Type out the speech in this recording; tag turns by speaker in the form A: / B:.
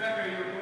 A: beggar your